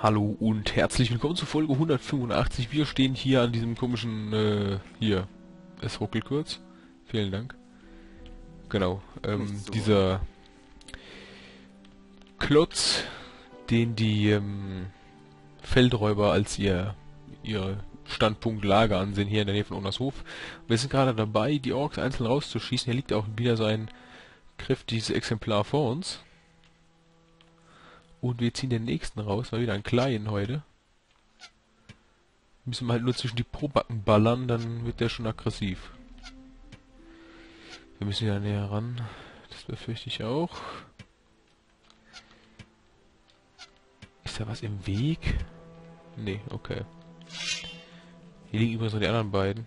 Hallo und herzlich willkommen zu Folge 185. Wir stehen hier an diesem komischen, äh, hier. Es ruckelt kurz. Vielen Dank. Genau, ähm, So. dieser Klotz, den die, ähm, Feldräuber als ihr, ihre Standpunktlager ansehen, hier in der Nähe von Onnershof. Wir sind gerade dabei, die Orks einzeln rauszuschießen. Hier liegt auch wieder so ein kräftiges Exemplar vor uns. Und wir ziehen den nächsten raus, mal wieder einen kleinen heute. Müssen wir halt nur zwischen die Probacken ballern, dann wird der schon aggressiv. Wir müssen wieder näher ran. Das befürchte ich auch. Ist da was im Weg? Nee, okay. Hier liegen übrigens noch die anderen beiden.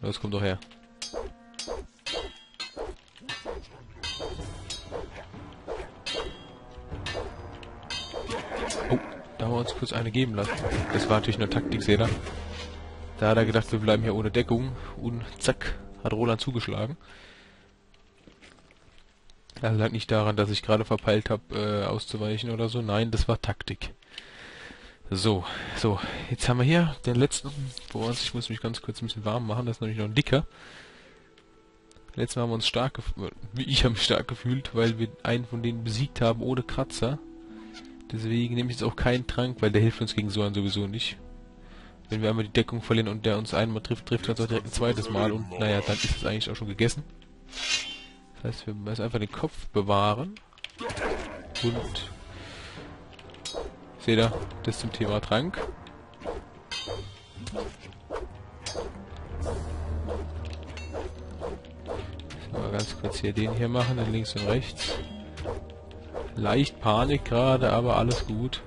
Los, kommt doch her. Uns kurz eine geben lassen. Das war natürlich nur Taktik, ihr. Da hat er gedacht, wir bleiben hier ohne Deckung. Und zack, hat Roland zugeschlagen. Das lag nicht daran, dass ich gerade verpeilt habe, äh, auszuweichen oder so. Nein, das war Taktik. So, so, jetzt haben wir hier den letzten vor uns. Ich muss mich ganz kurz ein bisschen warm machen, das ist nämlich noch ein dicker. Letztes Mal haben wir uns stark gefühlt, ich habe mich stark gefühlt, weil wir einen von denen besiegt haben ohne Kratzer. Deswegen nehme ich jetzt auch keinen Trank, weil der hilft uns gegen so einen sowieso nicht. Wenn wir einmal die Deckung verlieren und der uns einmal trifft, trifft er uns auch direkt ein zweites Mal und naja, dann ist es eigentlich auch schon gegessen. Das heißt, wir müssen einfach den Kopf bewahren. Und seht ihr, das zum Thema Trank. Mal ganz kurz hier den hier machen, dann links und rechts. Leicht Panik gerade, aber alles gut.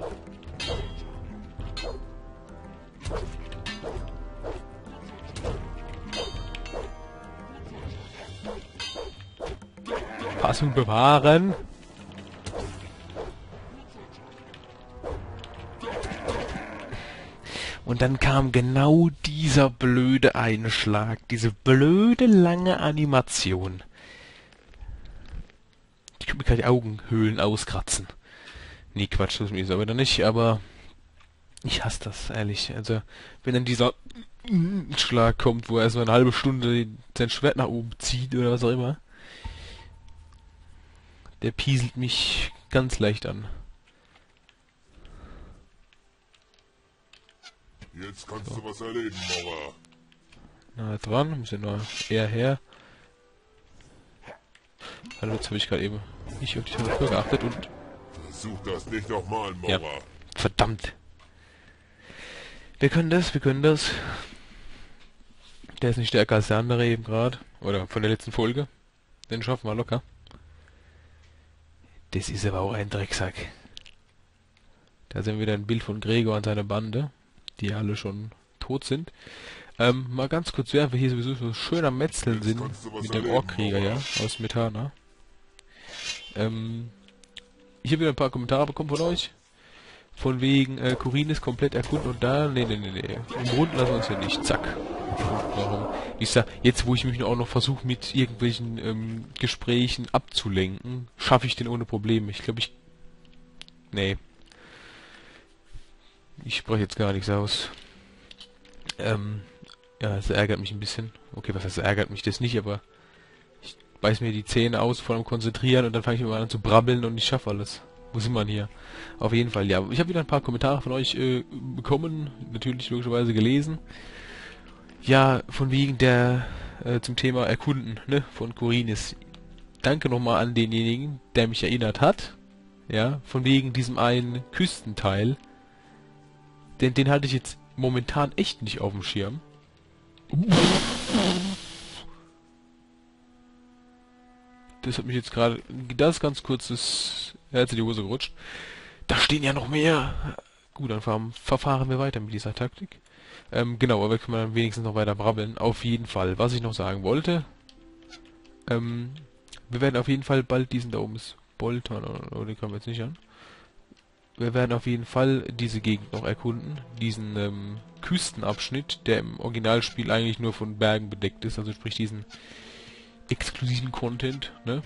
Fassung bewahren. Und dann kam genau dieser blöde Einschlag, diese blöde lange Animation. Ich mir gerade die Augenhöhlen auskratzen. Nee, Quatsch, das ist aber nicht, aber ich hasse das, ehrlich. Also, wenn dann dieser Schlag kommt, wo er erstmal eine halbe Stunde sein Schwert nach oben zieht oder was auch immer, der pieselt mich ganz leicht an. Jetzt kannst du was erleben, Mauer. Na, dran, müssen noch eher her. Hallo, jetzt habe ich gerade eben nicht auf die Temperatur geachtet und Versuch das nicht nochmal, Mauer. Ja. verdammt. Wir können das, wir können das. Der ist nicht stärker als der andere eben gerade. Oder von der letzten Folge. Den schaffen wir locker. Das ist aber auch ein Drecksack. Da sehen wir wieder ein Bild von Gregor und seiner Bande, die alle schon tot sind. Ähm, mal ganz kurz, während wir hier sowieso so schön am Metzeln sind, mit dem erleben, Orkkriger, ja, aus Methana. Ähm, ich habe wieder ein paar Kommentare bekommen von euch. Von wegen, äh, Kurin ist komplett erkunden und da, nee, nee, nee, nee. Umrunden lassen wir uns ja nicht. Zack. Warum? Ich sag, jetzt wo ich mich auch noch versuche mit irgendwelchen ähm, Gesprächen abzulenken, schaffe ich den ohne Probleme. Ich glaube, ich. Nee. Ich spreche jetzt gar nichts aus. Ähm, ja, es ärgert mich ein bisschen. Okay, was heißt ärgert mich das nicht, aber beiß mir die Zähne aus vor dem Konzentrieren und dann fange ich immer an zu brabbeln und ich schaffe alles. Wo sind wir denn hier? Auf jeden Fall, ja. Ich habe wieder ein paar Kommentare von euch äh, bekommen, natürlich logischerweise gelesen. Ja, von wegen der äh, zum Thema Erkunden, ne, von Corinis. Danke nochmal an denjenigen, der mich erinnert hat. Ja, von wegen diesem einen Küstenteil. Den, den hatte ich jetzt momentan echt nicht auf dem Schirm. Das hat mich jetzt gerade, das ganz kurzes Herz in die Hose gerutscht. Da stehen ja noch mehr. Gut, dann fahren, verfahren wir weiter mit dieser Taktik. Ähm, genau, aber können wir dann wenigstens noch weiter brabbeln. Auf jeden Fall. Was ich noch sagen wollte, ähm, wir werden auf jeden Fall bald diesen da oben ist Bolton, oder, den kommen wir jetzt nicht an. Wir werden auf jeden Fall diese Gegend noch erkunden. Diesen ähm, Küstenabschnitt, der im Originalspiel eigentlich nur von Bergen bedeckt ist, also sprich diesen exklusiven Content, ne?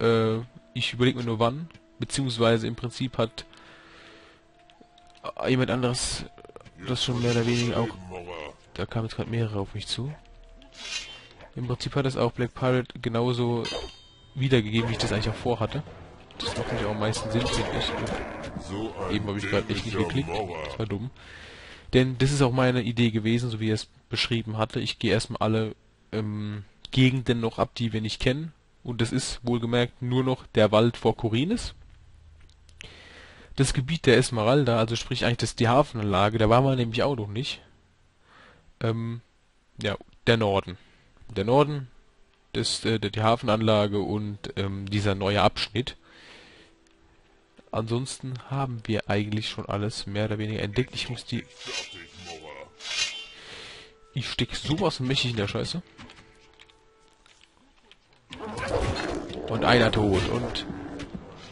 Äh, ich überlege mir nur wann, beziehungsweise im Prinzip hat äh, jemand anderes das schon mehr oder weniger auch... Da kamen jetzt gerade mehrere auf mich zu. Im Prinzip hat es auch Black Pirate genauso wiedergegeben, wie ich das eigentlich auch vorhatte. Das macht mich auch am meisten Sinn, finde ich. So Eben habe ich gerade echt nicht geklickt. Das war dumm. Denn das ist auch meine Idee gewesen, so wie er es beschrieben hatte. Ich gehe erstmal alle ähm, Gegenden noch ab, die wir nicht kennen. Und das ist wohlgemerkt nur noch der Wald vor Korinis. Das Gebiet der Esmeralda, also sprich eigentlich das die Hafenanlage, da war man nämlich auch noch nicht. Ähm, ja, der Norden. Der Norden, das, äh, die Hafenanlage und ähm, dieser neue Abschnitt. Ansonsten haben wir eigentlich schon alles mehr oder weniger entdeckt. Ich muss die... Ich steck sowas mächtig in der Scheiße. Und einer tot und...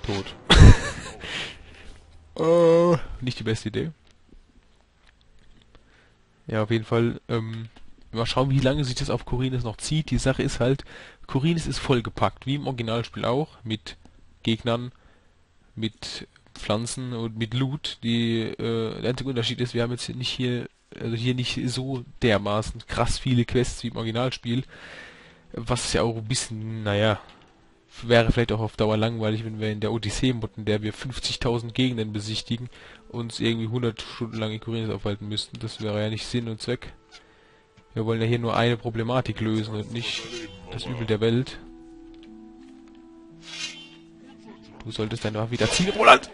Tot. äh, nicht die beste Idee. Ja, auf jeden Fall, ähm, mal schauen, wie lange sich das auf Corines noch zieht. Die Sache ist halt, Corines ist vollgepackt, wie im Originalspiel auch, mit Gegnern, mit Pflanzen und mit Loot. Die, äh, der einzige Unterschied ist, wir haben jetzt nicht hier, also hier nicht so dermaßen krass viele Quests wie im Originalspiel. Was ja auch ein bisschen, naja, wäre vielleicht auch auf Dauer langweilig, wenn wir in der Odyssee-Mod, in der wir 50.000 Gegenden besichtigen, uns irgendwie 100 Stunden lang in Korinth aufhalten müssten. Das wäre ja nicht Sinn und Zweck. Wir wollen ja hier nur eine Problematik lösen und nicht das Übel der Welt. Du solltest deine Waffe wieder ziehen, Roland!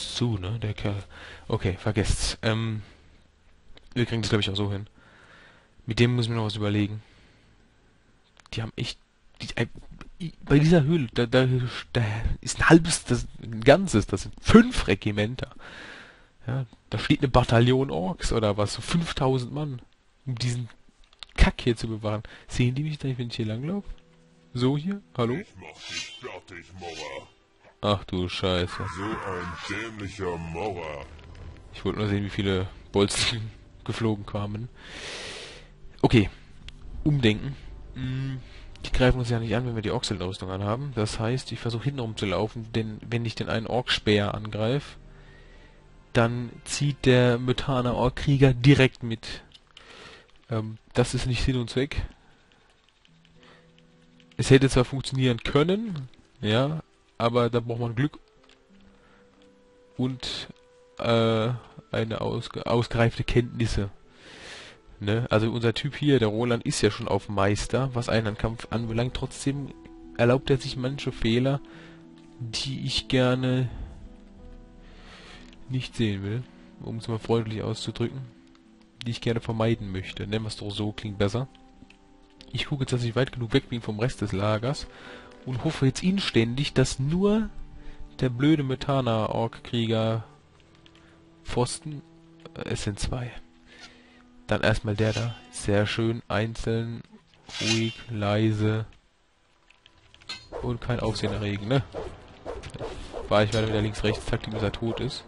Krass zu, ne, der Kerl. Okay, vergesst's. Ähm, wir kriegen das, glaube ich, auch so hin. Mit dem muss ich noch was überlegen. Die haben echt... Die, äh, bei dieser Höhle, da, da, da ist ein halbes, das, ein ganzes, das sind fünf Regimenter. Ja, da steht eine Bataillon Orks oder was, so 5000 Mann, um diesen Kack hier zu bewahren. Sehen die mich da, wenn ich hier langlaufe? So hier? Hallo? Ich mach dich fertig, Mauer. Ach du Scheiße. So ein dämlicher Mauer. Ich wollte nur sehen, wie viele Bolzen geflogen kamen. Okay. Umdenken. Mm, Die greifen uns ja nicht an, wenn wir die Oxel-Rüstung anhaben. Das heißt, ich versuche hintenrum zu laufen, denn wenn ich den einen Orkspeer angreife, dann zieht der Mythaner Orkkrieger direkt mit. Ähm, das ist nicht Sinn und Zweck. Es hätte zwar funktionieren können, ja, aber da braucht man Glück und äh, eine ausge ausgereifte Kenntnisse. Ne? Also unser Typ hier, der Roland, ist ja schon auf Meister, was einen Kampf anbelangt. Trotzdem erlaubt er sich manche Fehler, die ich gerne nicht sehen will, um es mal freundlich auszudrücken, die ich gerne vermeiden möchte. Nennen wir es doch so, klingt besser. Ich gucke jetzt, dass ich weit genug weg bin vom Rest des Lagers und hoffe jetzt inständig, dass nur der blöde Metana-Ork-Krieger Pfosten, äh, es sind zwei. Dann erstmal der da. Sehr schön, einzeln, ruhig, leise und kein Aufsehen erregen, ne? War ich weiter mit der Links-Rechts-Taktik, bis er tot ist.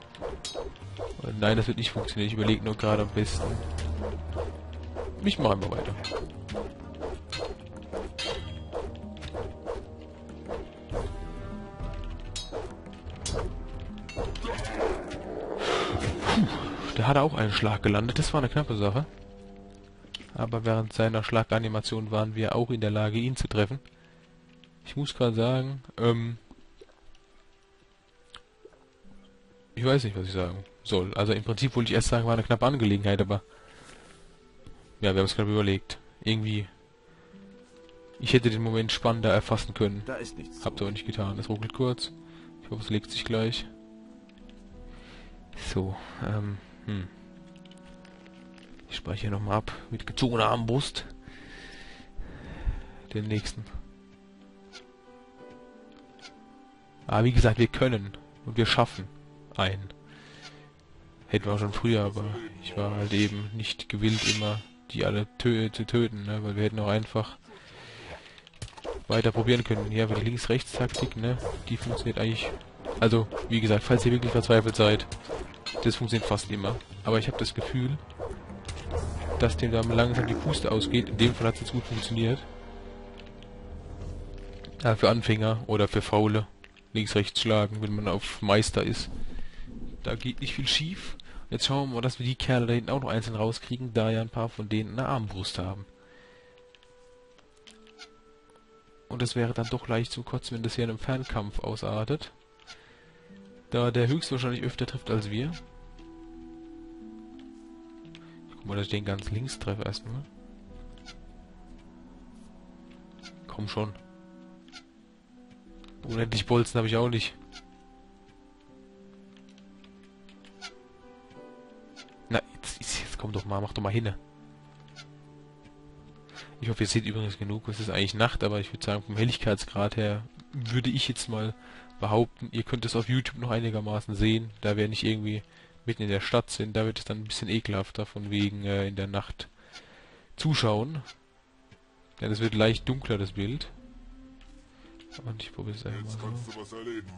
Und nein, das wird nicht funktionieren. Ich überlege nur gerade am besten. Ich mache einfach weiter. Da hat er auch einen Schlag gelandet. Das war eine knappe Sache. Aber während seiner Schlaganimation waren wir auch in der Lage, ihn zu treffen. Ich muss gerade sagen, ähm... Ich weiß nicht, was ich sagen soll. Also im Prinzip wollte ich erst sagen, war eine knappe Angelegenheit, aber... Ja, wir haben es gerade überlegt. Irgendwie... Ich hätte den Moment spannender erfassen können. Da ist nichts. Hab's aber nicht getan. Es ruckelt kurz. Ich hoffe, es legt sich gleich. So, ähm, hm. Ich speichere nochmal ab mit gezogener Armbrust. Den nächsten. Aber wie gesagt, wir können und wir schaffen einen. Hätten wir auch schon früher, aber ich war halt eben nicht gewillt, immer die alle tö zu töten, ne? weil wir hätten auch einfach weiter probieren können. Ja, für die Links-Rechts-Taktik, ne? Die funktioniert eigentlich. Also, wie gesagt, falls ihr wirklich verzweifelt seid, Das funktioniert fast immer. Aber ich habe das Gefühl, dass dem da langsam die Puste ausgeht. In dem Fall hat es jetzt gut funktioniert. Ja, für Anfänger oder für Faule. Links, rechts schlagen, wenn man auf Meister ist. Da geht nicht viel schief. Jetzt schauen wir mal, dass wir die Kerle da hinten auch noch einzeln rauskriegen, da ja ein paar von denen eine Armbrust haben. Und es wäre dann doch leicht zu kotzen, wenn das hier in einem Fernkampf ausartet. Da der höchstwahrscheinlich öfter trifft als wir. Mal, dass ich den ganz links treffe erstmal. Komm schon. Unendlich Bolzen habe ich auch nicht. Na, jetzt, jetzt komm doch mal, mach doch mal hin. Ich hoffe, ihr seht übrigens genug. Es ist eigentlich Nacht, aber ich würde sagen, vom Helligkeitsgrad her würde ich jetzt mal behaupten, ihr könnt es auf YouTube noch einigermaßen sehen, da wir nicht irgendwie mitten in der Stadt sind. Da wird es dann ein bisschen ekelhafter, von wegen äh, in der Nacht zuschauen. Denn es wird leicht dunkler, das Bild. Und ich probiere es einfach Jetzt kannst du was erleben.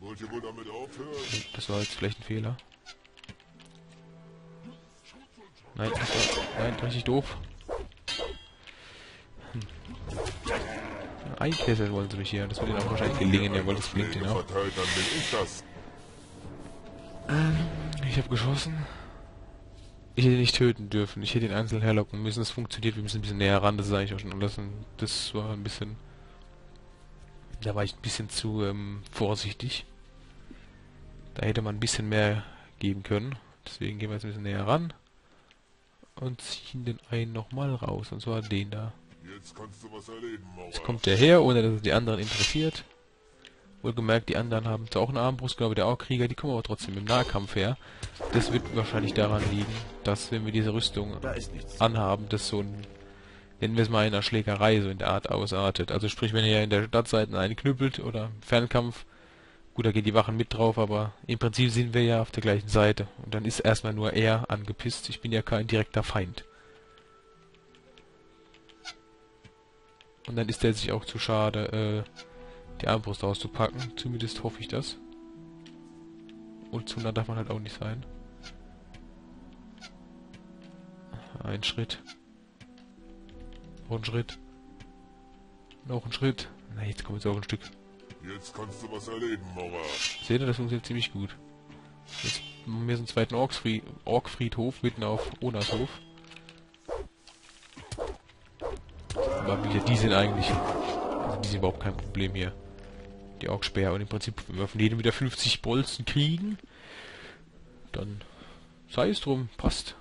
Wollt ihr wohl damit aufhören? Das war jetzt vielleicht ein Fehler. Nein, das war, nein, richtig doof. Hm. Einkesseln wollen sie mich hier. Das wird ihnen auch wahrscheinlich gelingen, jawohl, das gelingt ihnen auch. Ich das. Ich habe geschossen. Ich hätte nicht töten dürfen. Ich hätte ihn einzeln herlocken müssen. Es funktioniert. Wir müssen ein bisschen näher ran. Das ist eigentlich auch schon alles. Und das war ein bisschen... Da war ich ein bisschen zu ähm, vorsichtig. Da hätte man ein bisschen mehr geben können. Deswegen gehen wir jetzt ein bisschen näher ran. Und ziehen den einen nochmal raus. Und zwar den da. Jetzt kannst du was erleben, Mora. Jetzt kommt der her, ohne dass es die anderen interessiert. Wohlgemerkt, die anderen haben zwar auch eine Armbrust, glaube der auch Krieger, die kommen aber trotzdem im Nahkampf her. Das wird wahrscheinlich daran liegen, dass wenn wir diese Rüstung Da ist nichts. anhaben, das so ein, nennen wir es mal in einer Schlägerei so in der Art ausartet. Also sprich, wenn ihr in der Stadtseite einen knüppelt oder im Fernkampf, gut, da gehen die Wachen mit drauf, aber im Prinzip sind wir ja auf der gleichen Seite. Und dann ist erstmal nur er angepisst. Ich bin ja kein direkter Feind. Und dann ist er sich auch zu schade, äh, die Armbrust auszupacken. Zumindest hoffe ich das. Und zu nah darf man halt auch nicht sein. Ein Schritt. Noch ein Schritt. Noch ein Schritt. Na, jetzt kommt jetzt auch ein Stück. Jetzt kannst du was erleben, Mora. Seht ihr, das funktioniert ziemlich gut. Jetzt machen wir so einen zweiten Orksfried Orkfriedhof mitten auf Onashof. Aber wie, die sind eigentlich... Also die sind überhaupt kein Problem hier. Die Orkspeer. Und im Prinzip, wenn wir von jedem wieder 50 Bolzen kriegen, dann sei es drum, passt.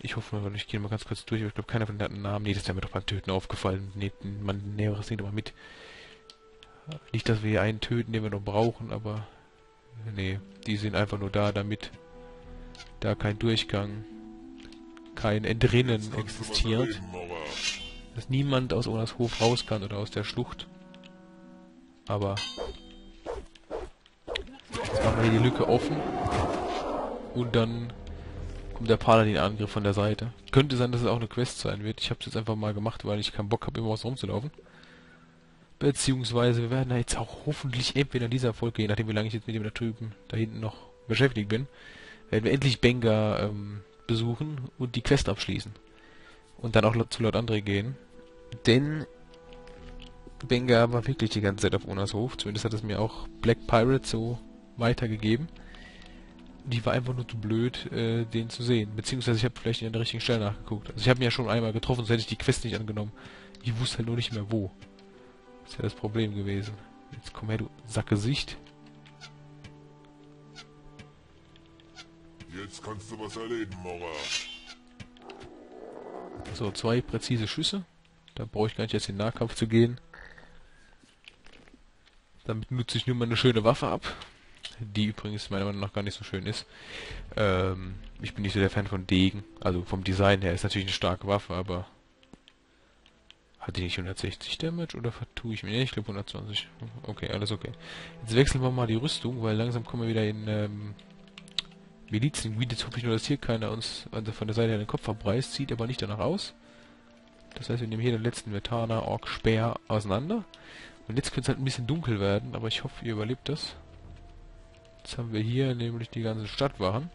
Ich hoffe mal, ich gehe mal ganz kurz durch, aber ich glaube, keiner von einen Namen. Nee, das wäre mir doch beim Töten aufgefallen. Nee, man näheres nicht aber mit. Nicht, dass wir hier einen töten, den wir noch brauchen, aber... Nee, die sind einfach nur da, damit da kein Durchgang, kein Entrinnen existiert. Dass niemand aus Onas Hof raus kann oder aus der Schlucht. Aber... Jetzt machen wir hier die Lücke offen. Und dann kommt der Paladin-Angriff von der Seite. Könnte sein, dass es auch eine Quest sein wird. Ich habe es jetzt einfach mal gemacht, weil ich keinen Bock habe, immer was rumzulaufen. Beziehungsweise wir werden da jetzt auch hoffentlich entweder in dieser Folge, je nachdem wie lange ich jetzt mit dem da drüben, da hinten noch beschäftigt bin, werden wir endlich Benga ähm, besuchen und die Quest abschließen. Und dann auch zu Lord André gehen. Denn Benga war wirklich die ganze Zeit auf Onas Hof. Zumindest hat es mir auch Black Pirate so weitergegeben. Die war einfach nur zu blöd, äh, den zu sehen. Beziehungsweise ich habe vielleicht in der richtigen Stelle nachgeguckt. Also ich habe ihn ja schon einmal getroffen, sonst hätte ich die Quest nicht angenommen. Ich wusste halt nur nicht mehr wo. Das ist ja das Problem gewesen. Jetzt komm her, du Sackgesicht. Jetzt kannst du was erleben, Mora. So, zwei präzise Schüsse. Da brauche ich gar nicht jetzt in den Nahkampf zu gehen. Damit nutze ich nur mal eine schöne Waffe ab. Die übrigens meiner Meinung nach gar nicht so schön ist. Ähm, ich bin nicht so der Fan von Degen. Also vom Design her ist natürlich eine starke Waffe, aber... Hat die nicht 160 Damage oder vertue ich mir? Ich glaube 120. Okay, alles okay. Jetzt wechseln wir mal die Rüstung, weil langsam kommen wir wieder in ähm, Milizengebiet. Jetzt hoffe ich nur, dass hier keiner uns also von der Seite her den Kopf abreißt. Sieht aber nicht danach aus. Das heißt, wir nehmen hier den letzten Metana Ork Speer auseinander. Und jetzt könnte es halt ein bisschen dunkel werden, aber ich hoffe, ihr überlebt das. Jetzt haben wir hier nämlich die ganzen Stadtwachen.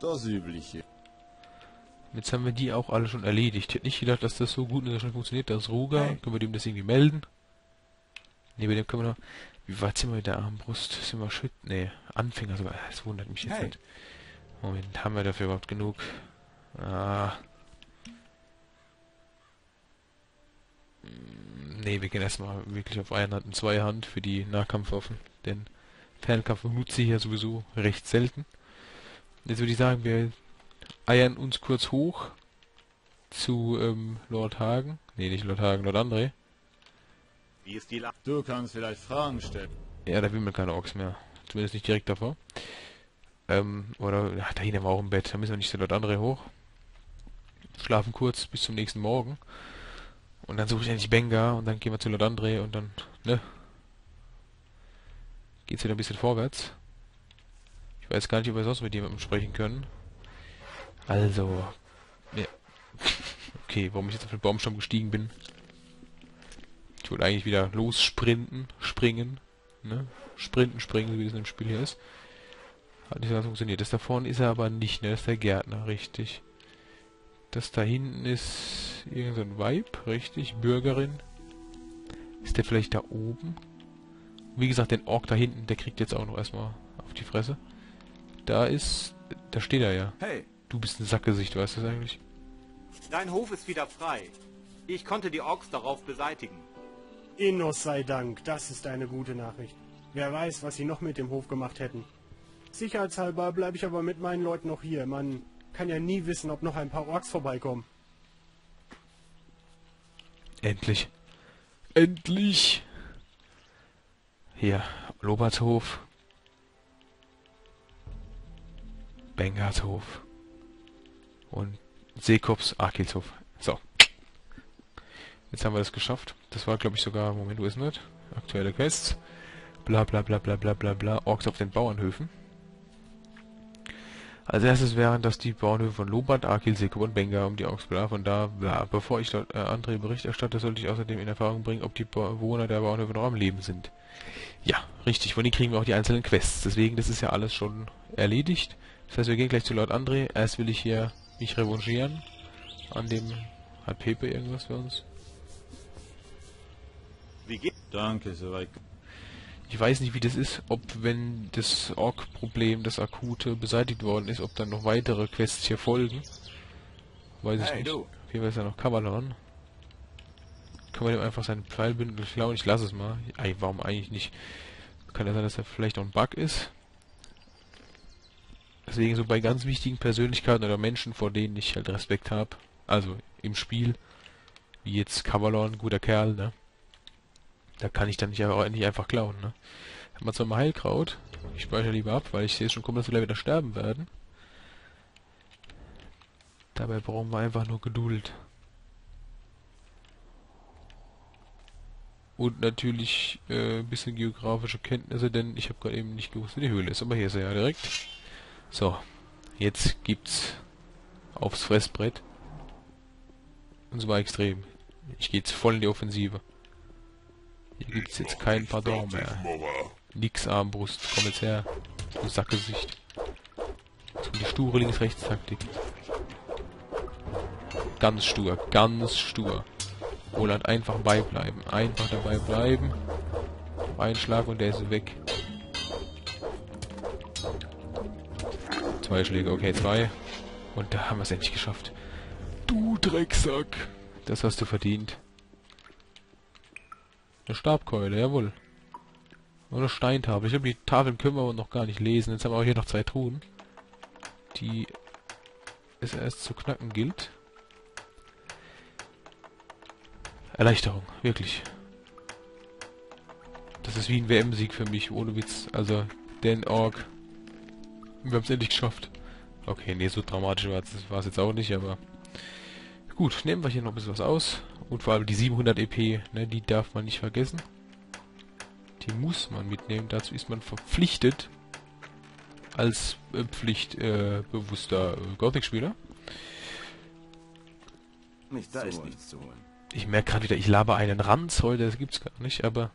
Das Übliche. Jetzt haben wir die auch alle schon erledigt. Ich hätte nicht gedacht, dass das so gut und so schnell funktioniert. Das ist Ruger. Hey. Können wir dem das irgendwie melden? Ne, bei dem können wir noch... Wie weit sind wir mit der Armbrust? Sind wir Schritt? Ne, Anfänger sogar. Das wundert mich jetzt Hey. nicht. Moment, haben wir dafür überhaupt genug? Ah. Ne, wir gehen erstmal wirklich auf Einhand und Zweihand für die Nahkampfwaffen. Denn Fernkampf benutze ich ja sowieso recht selten. Jetzt würde ich sagen, wir eiern uns kurz hoch zu ähm, Lord Hagen. Nee, nicht Lord Hagen, Lord André. Wie ist die Lage? Du kannst vielleicht Fragen stellen. Ja, da will man keine Orks mehr. Zumindest nicht direkt davor. Ähm, oder, ja, da hinten haben wir auch ein Bett. Da müssen wir nicht zu Lord André hoch. Schlafen kurz bis zum nächsten Morgen. Und dann suche ich endlich Benga und dann gehen wir zu Lord André und dann, ne? Geht's wieder ein bisschen vorwärts. Ich weiß gar nicht, ob wir sonst mit jemandem sprechen können. Also, ja. Okay, warum ich jetzt auf den Baumstamm gestiegen bin. Ich wollte eigentlich wieder lossprinten, springen, ne? Sprinten, springen, wie das in dem Spiel hier ist. Hat nicht so ganz funktioniert. Das da vorne ist er aber nicht, ne? Das ist der Gärtner, richtig. Das da hinten ist irgendein so ein Vibe, richtig? Bürgerin. Ist der vielleicht da oben? Wie gesagt, den Ork da hinten, der kriegt jetzt auch noch erstmal auf die Fresse. Da ist... Da steht er ja. Hey, Du bist ein Sackgesicht, weißt du das eigentlich? Dein Hof ist wieder frei. Ich konnte die Orks darauf beseitigen. Innos sei Dank, das ist eine gute Nachricht. Wer weiß, was sie noch mit dem Hof gemacht hätten. Sicherheitshalber bleibe ich aber mit meinen Leuten noch hier. Man kann ja nie wissen, ob noch ein paar Orks vorbeikommen. Endlich. Endlich! Hier, Lobertshof. Bengershof. Und Seekops Arkelshof. So. Jetzt haben wir das geschafft. Das war, glaube ich, sogar... Moment, wo ist denn das? Aktuelle Quests. Bla bla bla bla bla bla bla. Orks auf den Bauernhöfen. Als erstes wären das die Bauernhöfe von Lobat, Akil, Sekop und Benga um die bla. Von da, bla. Bevor ich dort äh, andere Bericht erstatte, sollte ich außerdem in Erfahrung bringen, ob die Bewohner der Bauernhöfe noch am Leben sind. Ja, richtig. Von denen kriegen wir auch die einzelnen Quests. Deswegen, das ist ja alles schon erledigt. Das heißt, wir gehen gleich zu Lord André. Erst will ich hier mich revanchieren. An dem... Hat Pepe irgendwas für uns? Wie geht danke, soweit. Ich weiß nicht, wie das ist, ob wenn das Ork-Problem, das akute, beseitigt worden ist, ob dann noch weitere Quests hier folgen. Weiß ich Hey, nicht. du. Jeden Fall ist ja noch Kavalon. Kann man dem einfach seinen Pfeilbündel klauen? Ich lasse es mal. Ey, warum eigentlich nicht? Kann ja sein, dass er vielleicht auch ein Bug ist. Deswegen so bei ganz wichtigen Persönlichkeiten oder Menschen, vor denen ich halt Respekt habe, also im Spiel, wie jetzt Kavalon, guter Kerl, ne? Da kann ich dann nicht, auch nicht einfach klauen, ne? Haben wir zwar Heilkraut. Ich speichere lieber ab, weil ich sehe schon kommen, dass wir gleich wieder sterben werden. Dabei brauchen wir einfach nur Geduld. Und natürlich äh, ein bisschen geografische Kenntnisse, denn ich habe gerade eben nicht gewusst, wo die Höhle ist. Aber hier ist er ja direkt. So, jetzt gibt's aufs Fressbrett. Und zwar extrem. Ich gehe jetzt voll in die Offensive. Hier gibt's jetzt kein Pardon mehr. Nix Armbrust, komm jetzt her. Du Sackgesicht. So die sture Links-Rechts-Taktik. Ganz stur, ganz stur. Roland einfach beibleiben. Einfach dabei bleiben. Ein Schlag und der ist weg. Zwei Schläge, okay, zwei. Und da haben wir es endlich geschafft. Du Drecksack. Das hast du verdient. Eine Stabkeule, jawohl. Oder Steintafel. Ich glaube, die Tafeln können wir aber noch gar nicht lesen. Jetzt haben wir auch hier noch zwei Truhen. Die es erst zu knacken gilt. Erleichterung, wirklich. Das ist wie ein WM-Sieg für mich, ohne Witz. Also, den Org. Wir haben es endlich geschafft. Okay, nee, so dramatisch war es jetzt auch nicht, aber... Gut, nehmen wir hier noch ein bisschen was aus. Und vor allem die 700 EP, ne, die darf man nicht vergessen. Die muss man mitnehmen. Dazu ist man verpflichtet, als äh, pflichtbewusster äh, Gothic-Spieler. Nicht da ist nichts zu holen. Ich merke gerade wieder, ich laber einen Ranz heute, das gibt's gar nicht, aber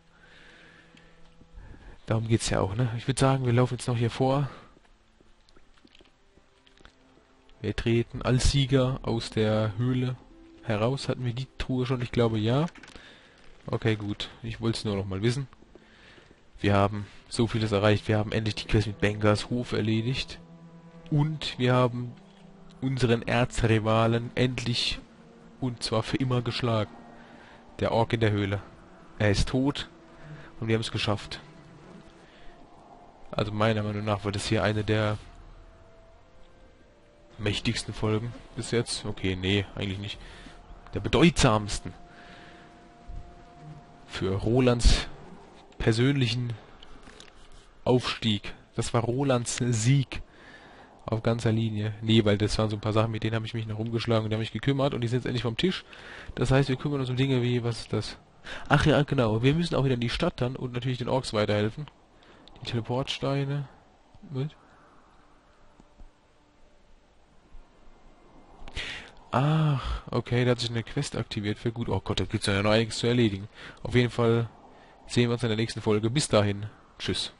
Darum geht's ja auch, ne? Ich würde sagen, wir laufen jetzt noch hier vor. Wir treten als Sieger aus der Höhle heraus. Hatten wir die Truhe schon? Ich glaube ja. Okay, gut. Ich wollte es nur noch mal wissen. Wir haben so vieles erreicht. Wir haben endlich die Quest mit Bengals Hof erledigt. Und wir haben unseren Erzrivalen endlich und zwar für immer geschlagen. Der Ork in der Höhle. Er ist tot und wir haben es geschafft. Also meiner Meinung nach wird es hier eine der mächtigsten Folgen bis jetzt. Okay, nee, eigentlich nicht. Der bedeutsamsten. Für Rolands persönlichen Aufstieg. Das war Rolands Sieg. Auf ganzer Linie. Nee, weil das waren so ein paar Sachen, mit denen habe ich mich noch rumgeschlagen und die habe mich gekümmert und die sind jetzt endlich vom Tisch. Das heißt, wir kümmern uns um Dinge wie, was ist das? Ach ja, genau. Wir müssen auch wieder in die Stadt dann und natürlich den Orks weiterhelfen. Die Teleportsteine. Mit? Ach, okay, da hat sich eine Quest aktiviert für gut. Oh Gott, da gibt's ja noch einiges zu erledigen. Auf jeden Fall sehen wir uns in der nächsten Folge. Bis dahin. Tschüss.